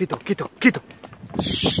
gitu, gitu, gitu. Shh.